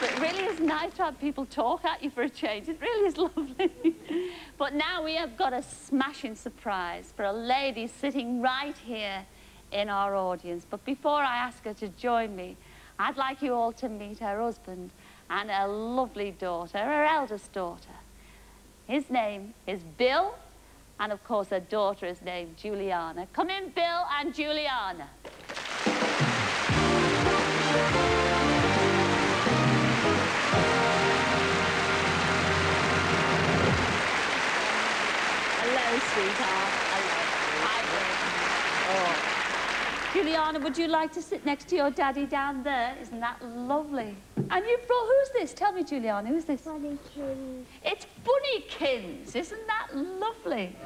but it really is nice to have people talk at you for a change. It really is lovely. but now we have got a smashing surprise for a lady sitting right here in our audience. But before I ask her to join me, I'd like you all to meet her husband and her lovely daughter, her eldest daughter. His name is Bill, and of course her daughter is named Juliana. Come in, Bill and Juliana. Hello, sweetheart. Hello. Hi, Oh. Juliana, would you like to sit next to your daddy down there? Isn't that lovely? And you brought, who's this? Tell me, Juliana, who's this? Bunnykins. It's Bunnykins. Isn't that lovely?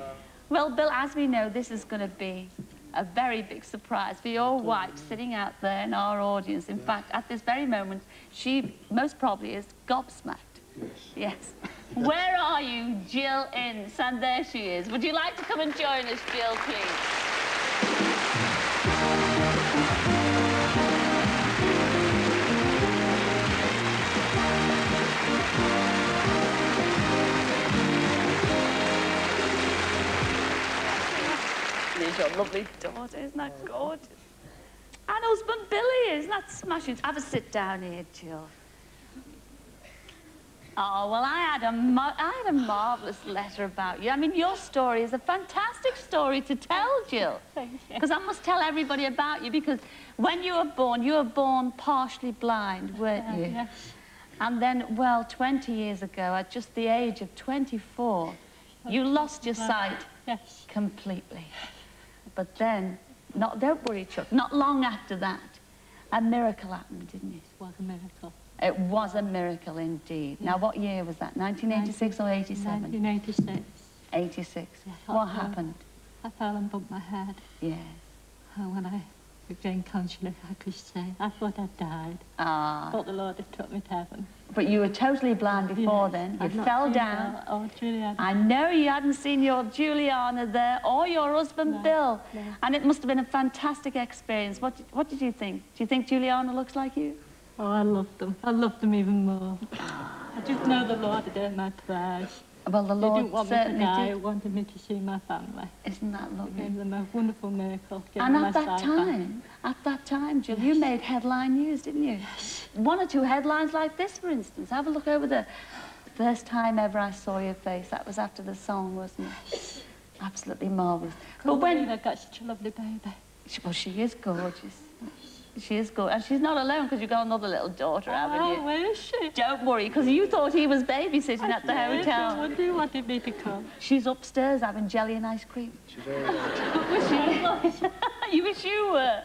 Well, Bill, as we know, this is going to be a very big surprise for your wife sitting out there in our audience. In fact, at this very moment, she most probably is gobsmacked. Yes. Where are you, Jill Ince? And there she is. Would you like to come and join us, Jill, please? There's your lovely daughter, isn't that gorgeous? And husband Billy, isn't that smashing? Have a sit down here, Jill. Oh, well, I had a, mar had a marvellous letter about you. I mean, your story is a fantastic story to tell, Jill. Thank you. Because I must tell everybody about you, because when you were born, you were born partially blind, weren't you? yes. And then, well, 20 years ago, at just the age of 24, you lost your sight Yes. completely. But then, not, don't worry, Chuck, not long after that, a miracle happened, didn't it? It was a miracle. It was a miracle indeed. Now, what year was that? 1986 or 87? 1986. 86. Yeah, What happened? I fell and bumped my head. Yeah. And when I regained consciousness, I could say, I thought I'd died. Ah. Thought the Lord had took me to heaven. But you were totally blind before Yes, then. You fell down. her. Oh, Juliana. I know you hadn't seen your Juliana there or your husband No, Bill. no. And it must have been a fantastic experience. What, what did you think? Do you think Juliana looks like you? Oh, I love them. I love them even more. I just know the Lord had heard my prayers. Well, the He Lord didn't want me to certainly die. He did. wanted me to see my family. Isn't that He lovely? gave them a wonderful miracle. And at that sight back. time, at that time, Jill, you made headline news, didn't you? One or two headlines like this, for instance. Have a look over the first time ever I saw your face. That was after the song, wasn't it? Absolutely marvellous. But when... I got such a lovely baby. Well, she is gorgeous. She is gorgeous. And she's not alone because you've got another little daughter, haven't Oh, you? where is she? Don't worry, because you thought he was babysitting at the I did. I hotel. wonder who wanted me to come. She's upstairs having jelly and ice cream. She's all right. wish you wish you were.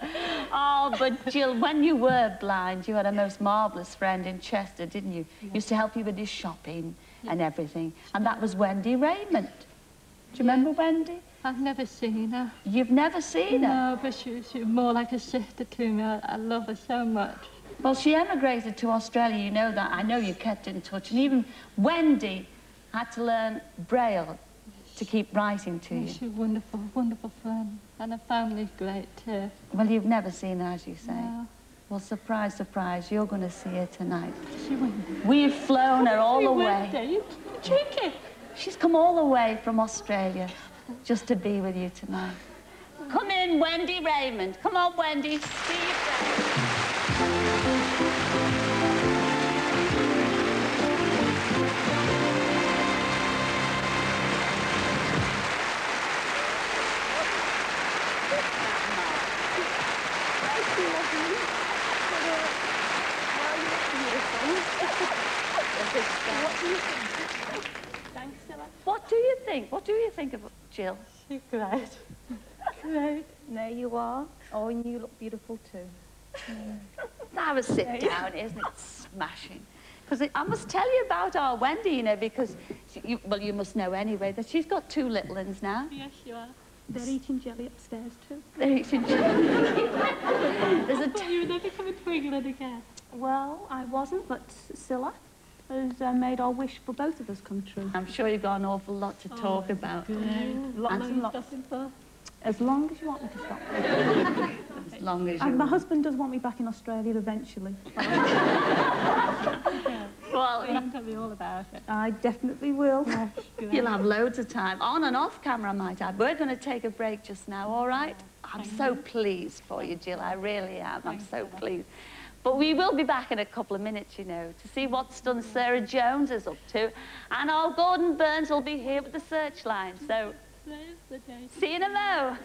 Oh, but Jill, when you were blind, you had a most marvellous friend in Chester, didn't you? Used to help you with your shopping and everything. And that was Wendy Rayment. Do you remember Wendy? I've never seen her. You've never seen her? No, but she, she more like a sister to me. I, I love her so much. Well, she emigrated to Australia, you know that. I know you kept in touch. And even Wendy had to learn Braille to keep writing to you. She's a wonderful, wonderful friend. And her family's great too. Well, you've never seen her, as you say. No, Well, surprise, surprise, you're going to see her tonight. she went. We've flown her all the way. cheeky. She's come all the way from Australia just to be with you tonight. Come in, Wendy Rayment. Come on, Wendy. See your friend. Thanks, Ella. What do you think? What do you think of Jill? She's great. great. There you are. Oh, and you look beautiful too. Mm. Have a sit down, isn't it smashing? Because I must tell you about our Wendy, you know, because, she, you, well, you must know anyway that she's got two little ones now. Yes, you are. They're eating jelly upstairs too. They're eating jelly. There's a Well, you were never coming to England again. Well, I wasn't, but Cilla has uh, made our wish for both of us come true. I'm sure you've got an awful lot to talk about. Lots and lots. As long as you want me to stop. As long as you... And my husband does want me back in Australia eventually. Well, have to tell me all about it. I definitely will. You'll have loads of time, on and off camera, I might add. We're going to take a break just now, all right? I'm so pleased for you, Jill, I really am. I'm so pleased. But we will be back in a couple of minutes, you know, to see what Stun Sarah Jones is up to. And our Gordon Burns will be here with the searchline. So, There's the day. see you in a mo.